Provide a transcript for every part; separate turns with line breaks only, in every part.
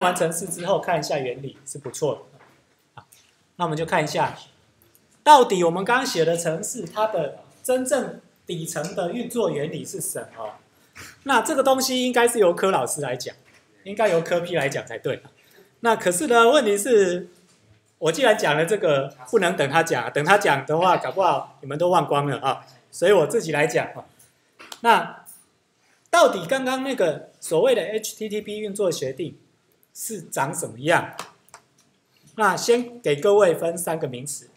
完成式之后看一下原理是不错的。那我们就看一下，到底我们刚刚写的程式它的真正底层的运作原理是什么？那这个东西应该是由柯老师来讲，应该由柯 P 来讲才对。那可是呢，问题是，我既然讲了这个，不能等他讲，等他讲的话，搞不好你们都忘光了啊。所以我自己来讲啊。那到底刚刚那个所谓的 HTTP 运作协定是长什么样？那先给各位分三个名词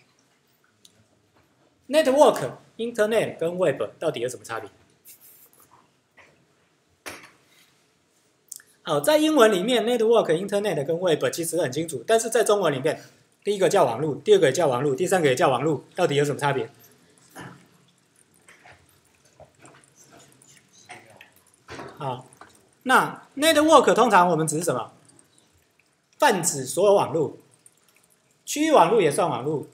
：Network、Internet 跟 Web 到底有什么差别？好，在英文里面，network、internet 跟 web 其实很清楚，但是在中文里面，第一个叫网络，第二个也叫网络，第三个也叫网络，到底有什么差别？好，那 network 通常我们指什么？泛指所有网络，区域网络也算网络，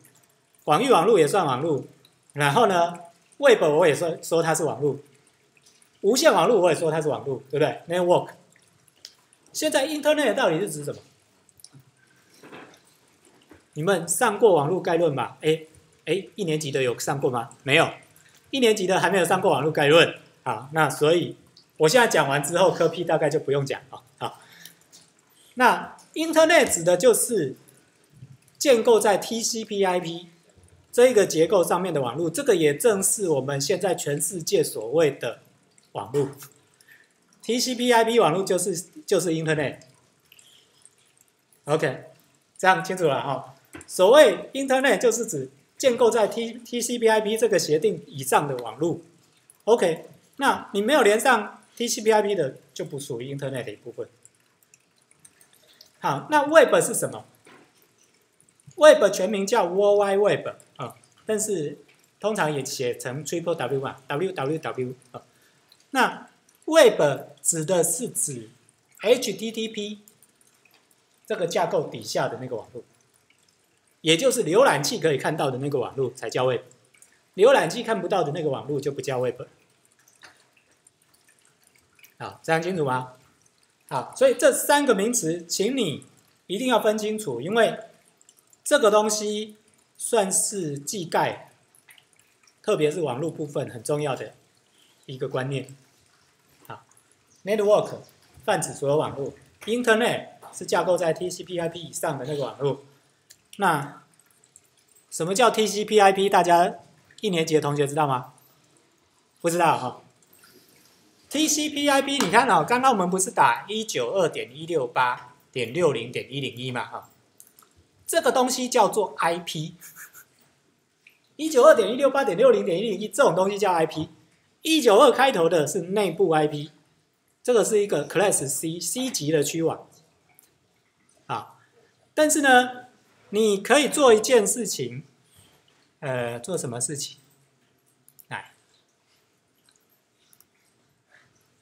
广域网络也算网络，然后呢，web 我也说说它是网络，无线网络我也说它是网络，对不对？network。现在 Internet 到底是指什么？你们上过网络概论吗？哎哎，一年级的有上过吗？没有，一年级的还没有上过网络概论。好，那所以我现在讲完之后，科 P 大概就不用讲了。好，那 Internet 指的就是建构在 TCP/IP 这一个结构上面的网络，这个也正是我们现在全世界所谓的网络。TCP/IP 网络就是就是 Internet，OK，这样清楚了哈。所谓 Internet 就是指建构在 T TCP/IP 这个协定以上的网络，OK。那你没有连上 TCP/IP 的就不属于 Internet 的一部分。好，那 Web 是什么？Web 全名叫 World Wide Web 啊，但是通常也写成 Triple W 嘛，WWW 啊。那 Web 指的是指 HTTP 这个架构底下的那个网络，也就是浏览器可以看到的那个网络才叫 Web，浏览器看不到的那个网络就不叫 Web。好，这样清楚吗？好，所以这三个名词，请你一定要分清楚，因为这个东西算是技概，特别是网络部分很重要的一个观念。好 Network 泛指所有网络，Internet 是架构在 TCP/IP 以上的那个网络。那什么叫 TCP/IP？大家一年级的同学知道吗？不知道哈。TCP/IP，你看哦，刚刚我们不是打一九二点一六八点六零点一零一嘛？哈，这个东西叫做 IP。一九二点一六八点六零点一零一这种东西叫 IP。一九二开头的是内部 IP。这个是一个 Class C C 级的区网，啊，但是呢，你可以做一件事情，呃，做什么事情？来，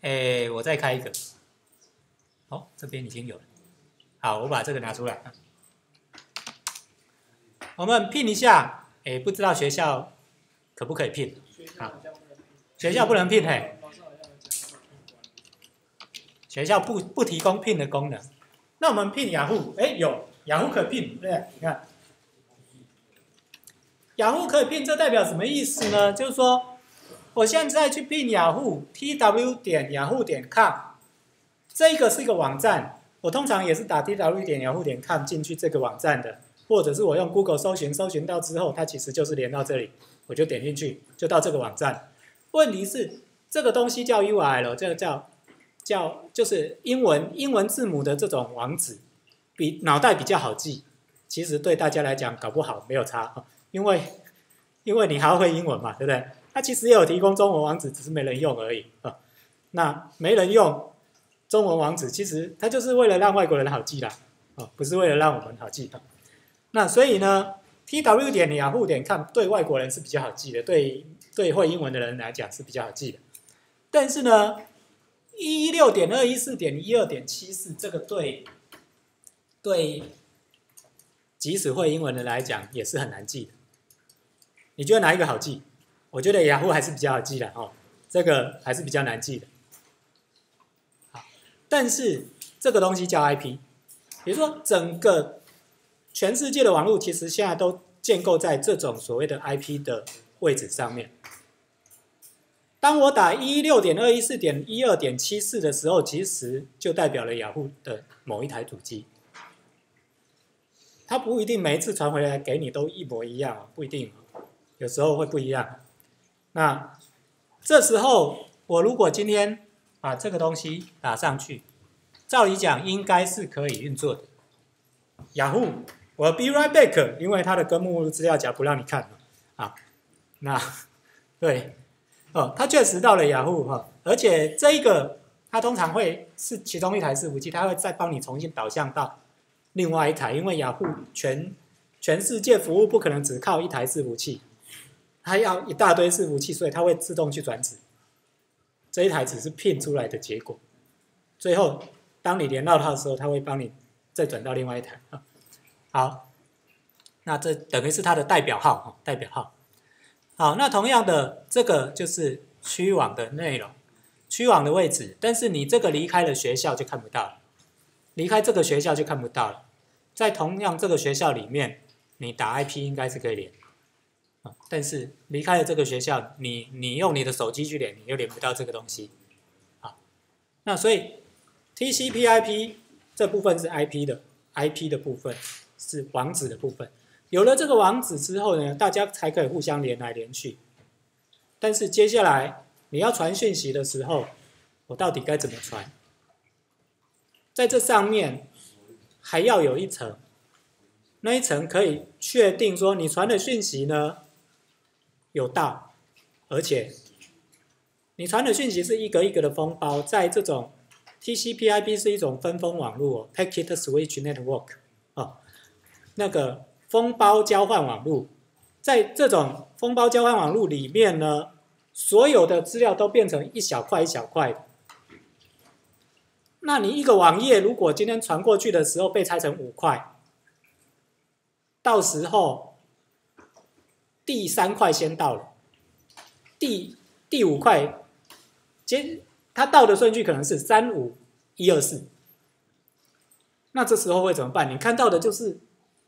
哎，我再开一个，哦，这边已经有了，好，我把这个拿出来，我们拼一下，哎，不知道学校可不可以拼？啊，学校不能拼嘿。学校不不提供聘的功能，那我们聘雅虎，哎，有雅虎可聘，对不对？你看，雅虎可以聘，这代表什么意思呢？就是说，我现在去聘雅虎，t w 点雅虎点 com，这个是一个网站，我通常也是打 t w 点雅虎点 com 进去这个网站的，或者是我用 Google 搜寻，搜寻到之后，它其实就是连到这里，我就点进去，就到这个网站。问题是，这个东西叫 URL，这个叫。叫就是英文英文字母的这种网址，比脑袋比较好记。其实对大家来讲，搞不好没有差，因为因为你还要会英文嘛，对不对？它其实也有提供中文网址，只是没人用而已啊。那没人用中文网址，其实它就是为了让外国人好记啦，啊，不是为了让我们好记的。那所以呢，t w 点雅虎点 com 对外国人是比较好记的，对对会英文的人来讲是比较好记的。但是呢，一六点二一四点一二点七四，这个对对，即使会英文的来讲也是很难记的。你觉得哪一个好记？我觉得雅虎还是比较好记的哦，这个还是比较难记的。但是这个东西叫 IP，比如说整个全世界的网络，其实现在都建构在这种所谓的 IP 的位置上面。当我打一六点二一四点一二点七四的时候，其实就代表了雅虎的某一台主机。它不一定每一次传回来给你都一模一样，不一定，有时候会不一样。那这时候我如果今天把这个东西打上去，照理讲应该是可以运作的。雅虎，我 be right back，因为它的根目录资料夹不让你看啊。那对，哦，它确实到了雅虎哈，而且这一个它通常会是其中一台伺服器，它会再帮你重新导向到。另外一台，因为雅虎全全世界服务不可能只靠一台伺服器，它要一大堆伺服器，所以它会自动去转址。这一台只是拼出来的结果，最后当你连到它的时候，它会帮你再转到另外一台。好，那这等于是它的代表号哈，代表号。好，那同样的，这个就是区网的内容，区网的位置，但是你这个离开了学校就看不到了，离开这个学校就看不到了。在同样这个学校里面，你打 IP 应该是可以连，但是离开了这个学校，你你用你的手机去连，你又连不到这个东西，啊，那所以 TCP/IP 这部分是 IP 的，IP 的部分是网址的部分。有了这个网址之后呢，大家才可以互相连来连去。但是接下来你要传讯息的时候，我到底该怎么传？在这上面。还要有一层，那一层可以确定说你传的讯息呢有大，而且你传的讯息是一格一格的封包，在这种 TCP/IP 是一种分封网络哦 （Packet Switch Network） 啊，那个封包交换网络，在这种封包交换网络里面呢，所有的资料都变成一小块一小块的。那你一个网页，如果今天传过去的时候被拆成五块，到时候第三块先到了，第第五块接它到的顺序可能是三五一二四，那这时候会怎么办？你看到的就是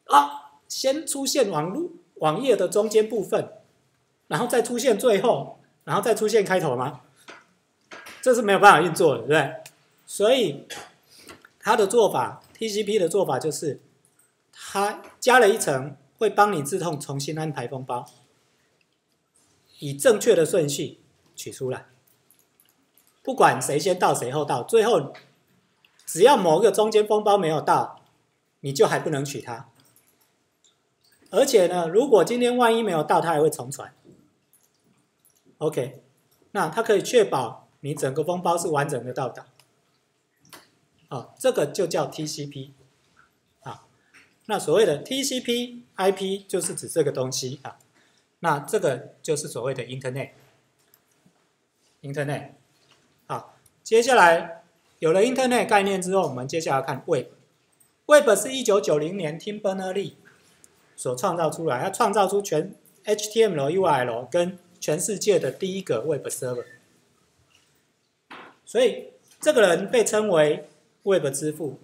啊，先出现网络网页的中间部分，然后再出现最后，然后再出现开头吗？这是没有办法运作的，对不对？所以，它的做法，TCP 的做法就是，它加了一层，会帮你自动重新安排封包，以正确的顺序取出来。不管谁先到谁后到，最后只要某个中间封包没有到，你就还不能取它。而且呢，如果今天万一没有到，它还会重传。OK，那它可以确保你整个封包是完整的到达。啊，这个就叫 TCP，那所谓的 TCP/IP 就是指这个东西啊，那这个就是所谓的 Internet，Internet，好，接下来有了 Internet 概念之后，我们接下来看 Web，Web 是一九九零年 Tim Berners-Lee 所创造出来，他创造出全 HTML、URL 跟全世界的第一个 Web Server，所以这个人被称为。Web 支付、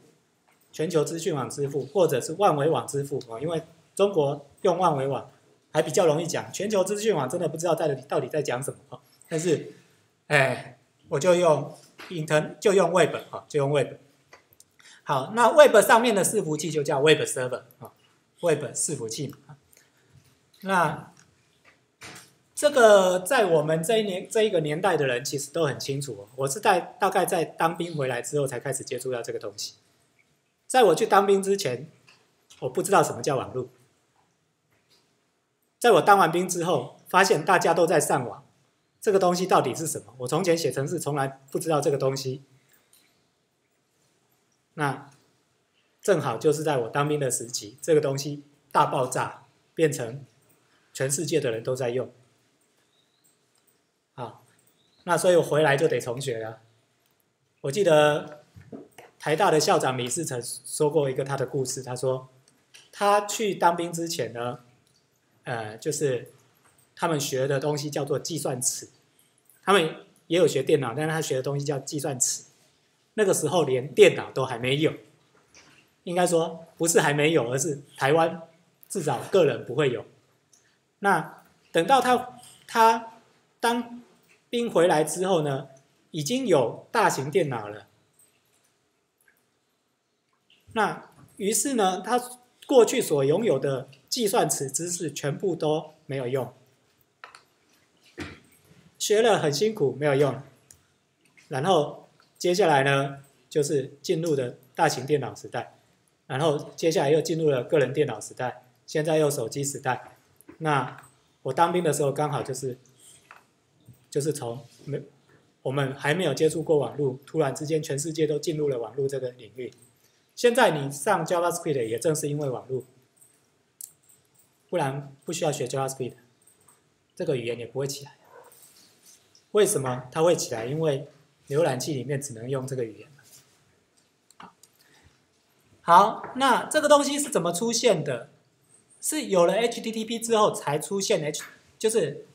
全球资讯网支付，或者是万维网支付啊，因为中国用万维网还比较容易讲，全球资讯网真的不知道在到底在讲什么啊。但是，哎，我就用 Inter 就用 Web 啊，就用 Web。好，那 Web 上面的伺服器就叫 Web Server 啊，Web 伺服器嘛。那这个在我们这一年这一个年代的人其实都很清楚。我是在大概在当兵回来之后才开始接触到这个东西。在我去当兵之前，我不知道什么叫网络。在我当完兵之后，发现大家都在上网，这个东西到底是什么？我从前写程式从来不知道这个东西。那正好就是在我当兵的时期，这个东西大爆炸，变成全世界的人都在用。那所以我回来就得重学了。我记得台大的校长李世成说过一个他的故事，他说他去当兵之前呢，呃，就是他们学的东西叫做计算尺，他们也有学电脑，但是他学的东西叫计算尺。那个时候连电脑都还没有，应该说不是还没有，而是台湾至少个人不会有。那等到他他当兵回来之后呢，已经有大型电脑了。那于是呢，他过去所拥有的计算尺知识全部都没有用，学了很辛苦没有用，然后接下来呢，就是进入了大型电脑时代，然后接下来又进入了个人电脑时代，现在又手机时代。那我当兵的时候刚好就是，就是从没我们还没有接触过网络，突然之间全世界都进入了网络这个领域。现在你上 JavaScript 也正是因为网络，不然不需要学 JavaScript，这个语言也不会起来。为什么它会起来？因为浏览器里面只能用这个语言。好，那这个东西是怎么出现的？是有了 HTTP 之后才出现 H，就是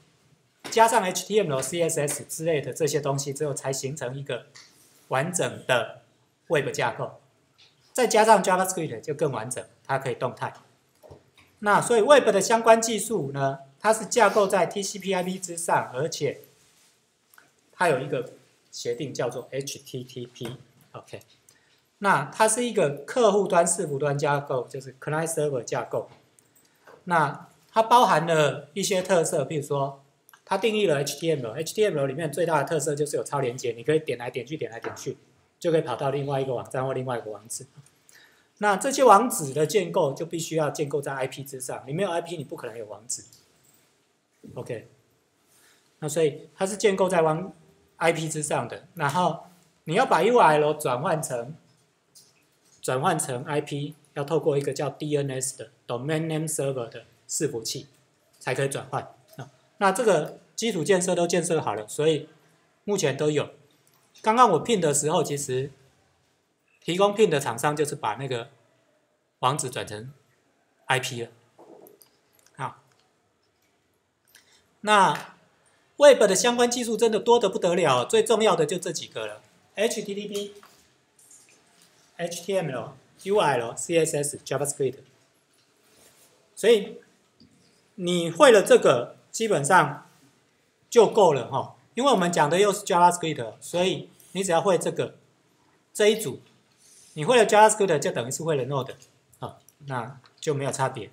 加上 HTML、CSS 之类的这些东西之后，才形成一个完整的 Web 架构。再加上 JavaScript 就更完整，它可以动态。那所以 Web 的相关技术呢，它是架构在 TCP/IP 之上，而且它有一个协定叫做 HTTP。OK，那它是一个客户端伺服端架构，就是 Client Server 架构。那它包含了一些特色，比如说它定义了 HTML，HTML 里面最大的特色就是有超连接，你可以点来点去，点来点去，就可以跑到另外一个网站或另外一个网址。那这些网址的建构就必须要建构在 IP 之上，你没有 IP，你不可能有网址。OK，那所以它是建构在网 IP 之上的，然后你要把 URL 转换成转换成 IP，要透过一个叫 DNS 的 Domain Name Server 的伺服器才可以转换。啊，那这个基础建设都建设好了，所以目前都有。刚刚我聘的时候，其实。提供聘的厂商就是把那个网址转成 IP 了，好，那 Web 的相关技术真的多得不得了，最重要的就这几个了：HTTP、HTML、URL、CSS、JavaScript。所以你会了这个，基本上就够了哈。因为我们讲的又是 JavaScript，所以你只要会这个这一组。你会了 JavaScript 就等于是会了 Node，啊，那就没有差别。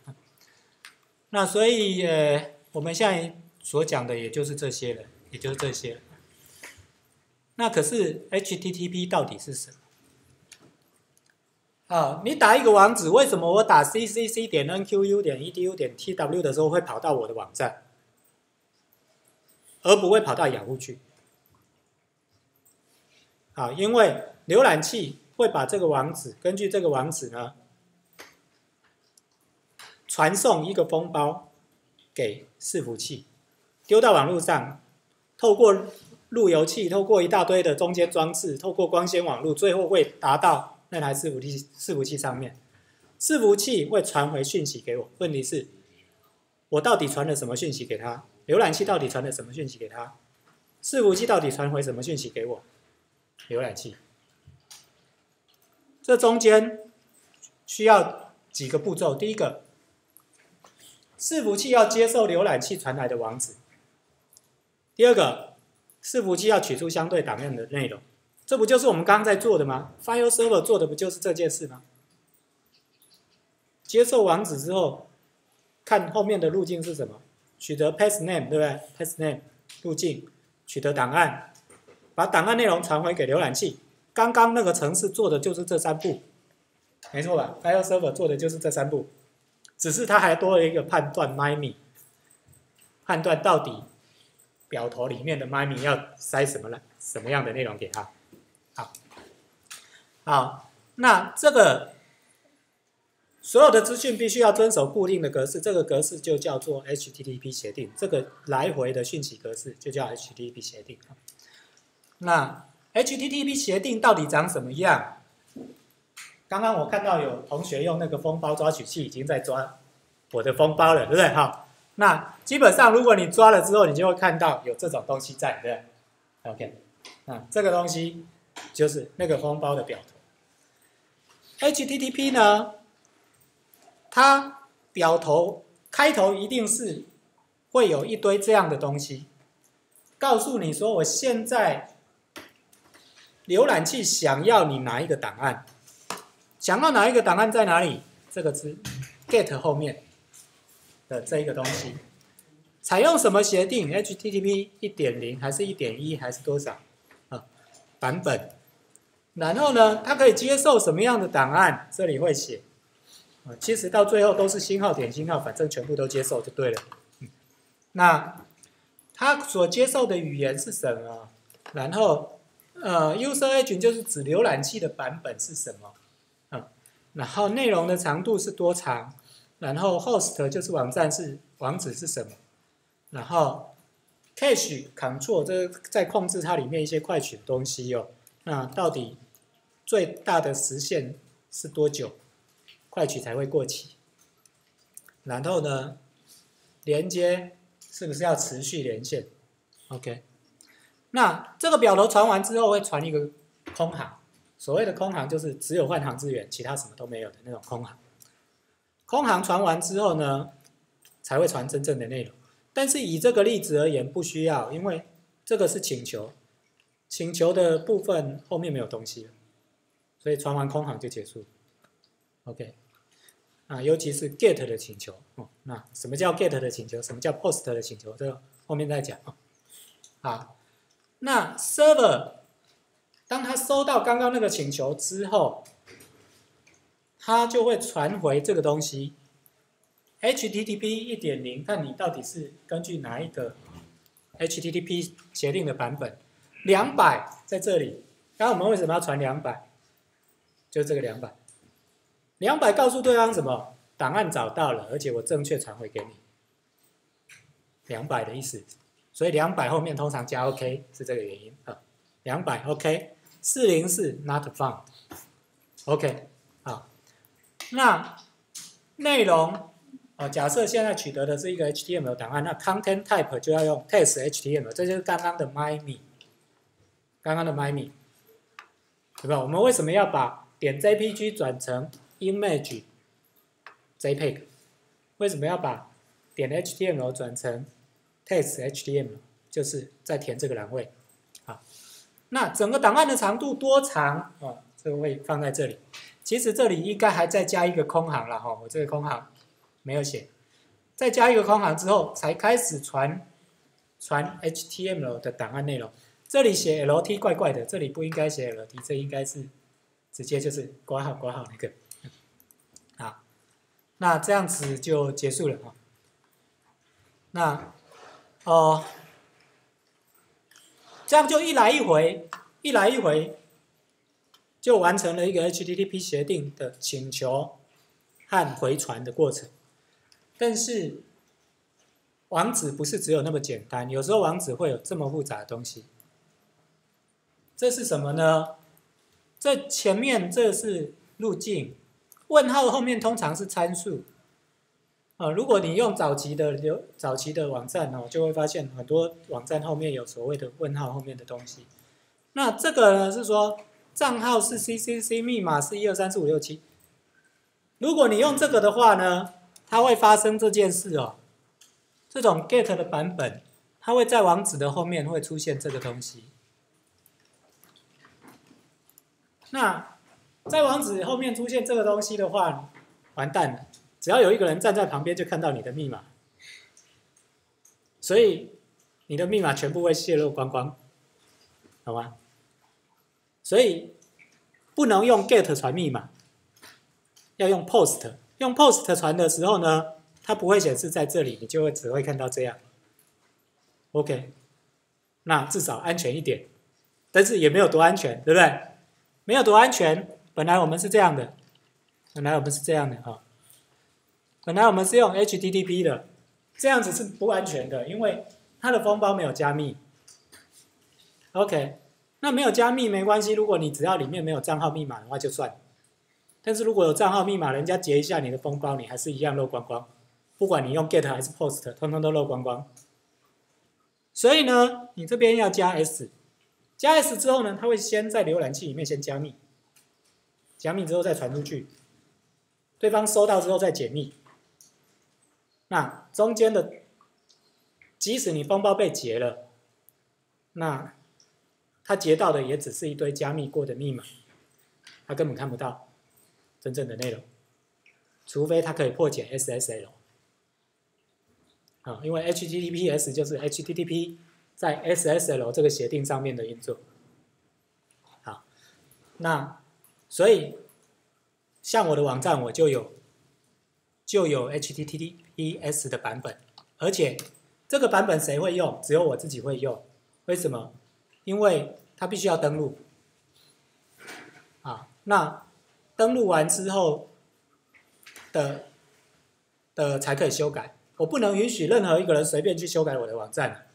那所以呃，我们现在所讲的也就是这些了，也就是这些。那可是 HTTP 到底是什么？啊，你打一个网址，为什么我打 ccc 点 nqu 点 edu 点 tw 的时候会跑到我的网站，而不会跑到雅虎去？啊，因为浏览器。会把这个网址根据这个网址呢，传送一个封包给伺服器，丢到网络上，透过路由器，透过一大堆的中间装置，透过光纤网络，最后会达到那台伺服器伺服器上面。伺服器会传回讯息给我，问题是，我到底传了什么讯息给他？浏览器到底传了什么讯息给他？伺服器到底传回什么讯息给我？浏览器。这中间需要几个步骤。第一个，伺服器要接受浏览器传来的网址；第二个，伺服器要取出相对档案的内容。这不就是我们刚刚在做的吗？File Server 做的不就是这件事吗？接受网址之后，看后面的路径是什么？取得 Path Name，对不对？Path Name 路径，取得档案，把档案内容传回给浏览器。刚刚那个程式做的就是这三步，没错吧？File Server 做的就是这三步，只是它还多了一个判断 MIME，判断到底表头里面的 MIME 要塞什么了，什么样的内容给它。好，好，那这个所有的资讯必须要遵守固定的格式，这个格式就叫做 HTTP 协定，这个来回的讯息格式就叫 HTTP 协定。那 HTTP 协定到底长什么样？刚刚我看到有同学用那个封包抓取器已经在抓我的封包了，对不对？哈，那基本上如果你抓了之后，你就会看到有这种东西在，对不对？OK，那，这个东西就是那个封包的表头。HTTP 呢，它表头开头一定是会有一堆这样的东西，告诉你说我现在浏览器想要你哪一个档案，想要哪一个档案在哪里？这个是 get 后面的这一个东西，采用什么协定？HTTP 一点零还是一点一还是多少啊版本？然后呢，它可以接受什么样的档案？这里会写啊，其实到最后都是星号点星号，反正全部都接受就对了。那他所接受的语言是什么？然后呃，user agent 就是指浏览器的版本是什么？啊，然后内容的长度是多长？然后 host 就是网站是网址是什么？然后 cache control 这在控制它里面一些快取的东西哦。那到底？最大的时限是多久？快取才会过期。然后呢，连接是不是要持续连线？OK。那这个表头传完之后会传一个空行，所谓的空行就是只有换行资源，其他什么都没有的那种空行。空行传完之后呢，才会传真正的内容。但是以这个例子而言，不需要，因为这个是请求，请求的部分后面没有东西了。所以传完空行就结束，OK，啊，尤其是 GET 的请求哦，那什么叫 GET 的请求？什么叫 POST 的请求？这个后面再讲啊。好，那 Server 当他收到刚刚那个请求之后，他就会传回这个东西，HTTP 一点零，看你到底是根据哪一个 HTTP 协定的版本，两百在这里。刚刚我们为什么要传两百？就这个两百，两百告诉对方什么？档案找到了，而且我正确传回给你。两百的意思，所以两百后面通常加 OK 是这个原因啊。两百 OK，四零四 Not Found，OK 啊。那内容哦，假设现在取得的是一个 HTML 档案，那 Content Type 就要用 Text HTML，这就是刚刚的 MyMe，刚刚的 MyMe，对吧？我们为什么要把点 JPG 转成 Image JPEG，为什么要把点 HTML 转成 Text HTML？就是在填这个栏位。好，那整个档案的长度多长？哦，这个会放在这里。其实这里应该还再加一个空行了哈，我这个空行没有写。再加一个空行之后，才开始传传 HTML 的档案内容。这里写 LT 怪怪的，这里不应该写 LT，这应该是。直接就是挂号挂号那个，那这样子就结束了啊。那哦，这样就一来一回，一来一回，就完成了一个 HTTP 协定的请求和回传的过程。但是网址不是只有那么简单，有时候网址会有这么复杂的东西。这是什么呢？这前面这是路径，问号后面通常是参数。啊，如果你用早期的流早期的网站哦，就会发现很多网站后面有所谓的问号后面的东西。那这个呢是说账号是 CCC，密码是一二三四五六七。如果你用这个的话呢，它会发生这件事哦。这种 get 的版本，它会在网址的后面会出现这个东西。那在网址后面出现这个东西的话，完蛋了！只要有一个人站在旁边，就看到你的密码，所以你的密码全部会泄露光光，好吗？所以不能用 get 传密码，要用 post。用 post 传的时候呢，它不会显示在这里，你就会只会看到这样。OK，那至少安全一点，但是也没有多安全，对不对？没有多安全，本来我们是这样的，本来我们是这样的哈，本来我们是用 HTTP 的，这样子是不安全的，因为它的封包没有加密。OK，那没有加密没关系，如果你只要里面没有账号密码的话就算，但是如果有账号密码，人家截一下你的封包，你还是一样漏光光，不管你用 GET 还是 POST，通通都漏光光。所以呢，你这边要加 S。加 S 之后呢，它会先在浏览器里面先加密，加密之后再传出去，对方收到之后再解密。那中间的，即使你封包被截了，那他截到的也只是一堆加密过的密码，他根本看不到真正的内容，除非他可以破解 SSL。啊，因为 HTTPS 就是 HTTP 在 SSL 这个协定上面的运作。好，那所以像我的网站，我就有就有 HTTPS 的版本，而且这个版本谁会用？只有我自己会用。为什么？因为它必须要登录。啊，那登录完之后的的才可以修改。我不能允许任何一个人随便去修改我的网站，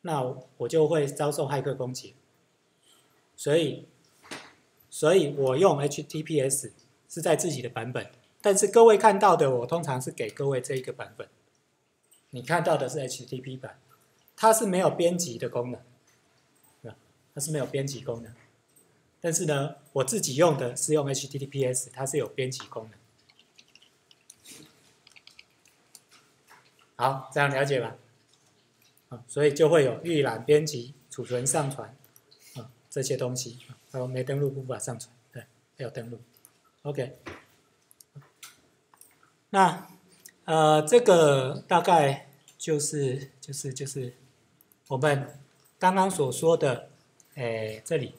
那我就会遭受骇客攻击。所以，所以我用 HTTPS 是在自己的版本，但是各位看到的，我通常是给各位这一个版本。你看到的是 HTTP 版，它是没有编辑的功能，它是没有编辑功能。但是呢，我自己用的是用 HTTPS，它是有编辑功能。好，这样了解吧？所以就会有预览、编辑、储存、上传啊这些东西。还有没登录无法上传，对，没有登录。OK。那呃，这个大概就是就是就是我们刚刚所说的，诶，这里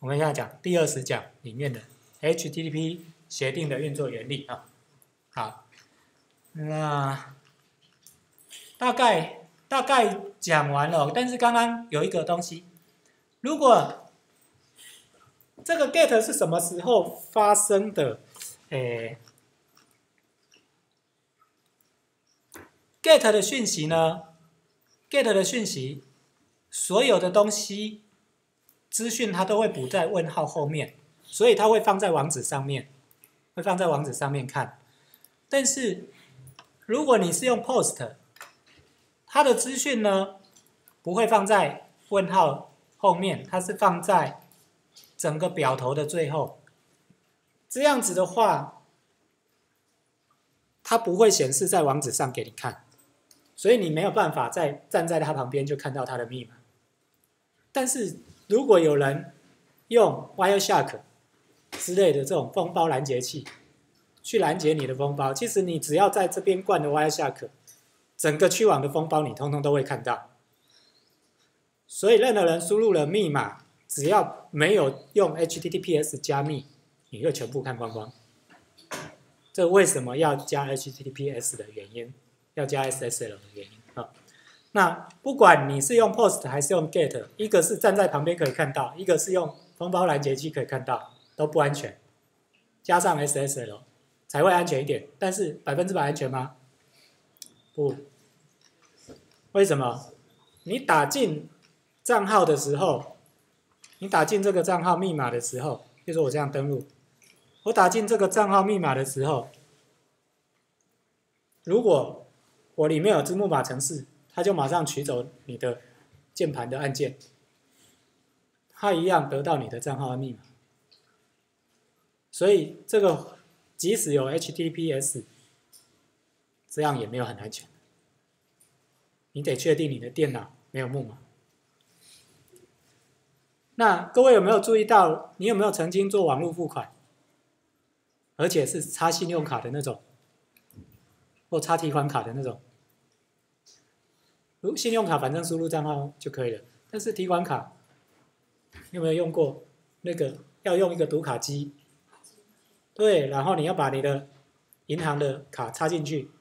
我们现在讲第二十讲里面的 HTTP 协定的运作原理啊。好。那大概大概讲完了，但是刚刚有一个东西，如果这个 get 是什么时候发生的？诶，get 的讯息呢？get 的讯息，所有的东西资讯它都会补在问号后面，所以它会放在网址上面，会放在网址上面看，但是。如果你是用 post，它的资讯呢不会放在问号后面，它是放在整个表头的最后。这样子的话，它不会显示在网址上给你看，所以你没有办法在站在它旁边就看到它的密码。但是如果有人用 Wireshark 之类的这种封包拦截器，去拦截你的封包，其实你只要在这边灌的 Wireshark，整个区网的封包你通通都会看到。所以任何人输入了密码，只要没有用 HTTPS 加密，你就全部看光光。这为什么要加 HTTPS 的原因，要加 SSL 的原因啊？那不管你是用 POST 还是用 GET，一个是站在旁边可以看到，一个是用封包拦截器可以看到，都不安全。加上 SSL。才会安全一点，但是百分之百安全吗？不，为什么？你打进账号的时候，你打进这个账号密码的时候，就说我这样登录，我打进这个账号密码的时候，如果我里面有字幕码程式，它就马上取走你的键盘的按键，它一样得到你的账号的密码，所以这个。即使有 HTTPS，这样也没有很安全。你得确定你的电脑没有木马。那各位有没有注意到？你有没有曾经做网络付款，而且是插信用卡的那种，或插提款卡的那种？如信用卡，反正输入账号就可以了。但是提款卡，有没有用过？那个要用一个读卡机。对，然后你要把你的银行的卡插进去，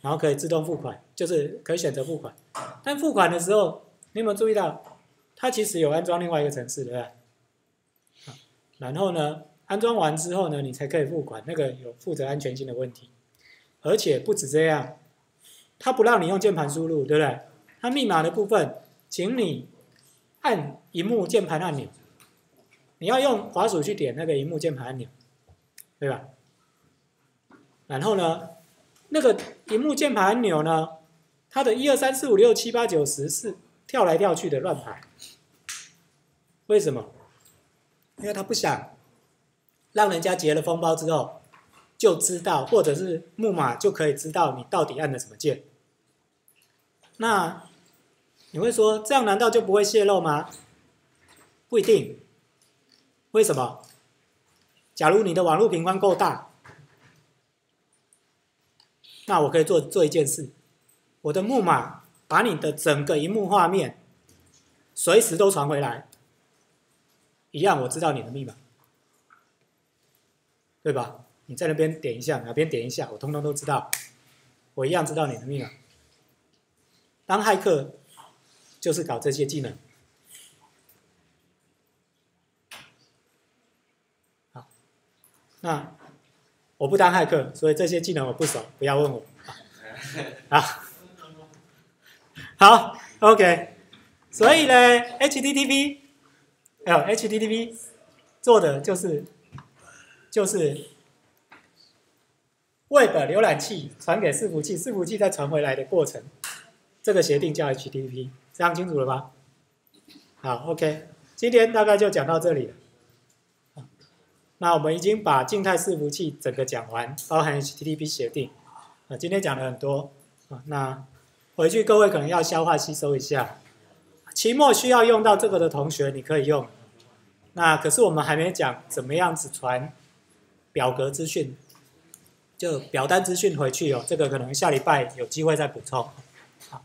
然后可以自动付款，就是可以选择付款。但付款的时候，你有没有注意到，它其实有安装另外一个程式，对不对？然后呢，安装完之后呢，你才可以付款，那个有负责安全性的问题。而且不止这样，它不让你用键盘输入，对不对？它密码的部分，请你按荧幕键盘按钮，你要用滑鼠去点那个荧幕键盘按钮。对吧？然后呢，那个荧幕键盘按钮呢，它的一二三四五六七八九十是跳来跳去的乱排。为什么？因为他不想让人家结了封包之后，就知道，或者是木马就可以知道你到底按了什么键。那你会说，这样难道就不会泄露吗？不一定。为什么？假如你的网络频宽够大，那我可以做做一件事，我的木马把你的整个荧幕画面随时都传回来，一样我知道你的密码，对吧？你在那边点一下，哪边点一下，我通通都知道，我一样知道你的密码。当骇客就是搞这些技能。好那我不当骇客，所以这些技能我不熟，不要问我。好，好，OK。所以呢，HTTP，还有 HTTP 做的就是就是 Web 浏览器传给伺服器，伺服器再传回来的过程，这个协定叫 HTTP，这样清楚了吧？好，OK。今天大概就讲到这里了。那我们已经把静态伺服器整个讲完，包含 HTTP 协定。啊，今天讲了很多啊，那回去各位可能要消化吸收一下。期末需要用到这个的同学，你可以用。那可是我们还没讲怎么样子传表格资讯，就表单资讯回去哦。这个可能下礼拜有机会再补充。好。